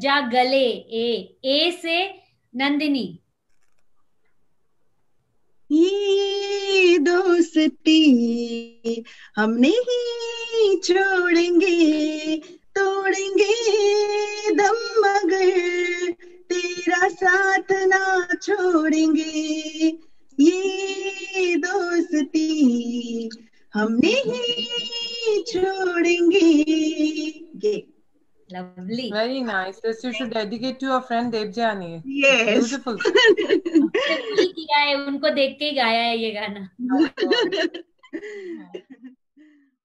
जा गले, ए ए से नंदिनी। ये दोस्ती हम नहीं छोड़ेंगे, तोड़ेंगे दम मगर, तेरा साथ ना छोड़ेंगे। ये दोस्ती हम नहीं छोड़ेंगे lovely Very nice. This you should dedicate to your friend Devjani. yes Beautiful. है उनको देख के ही गाया है ये गाना Oh.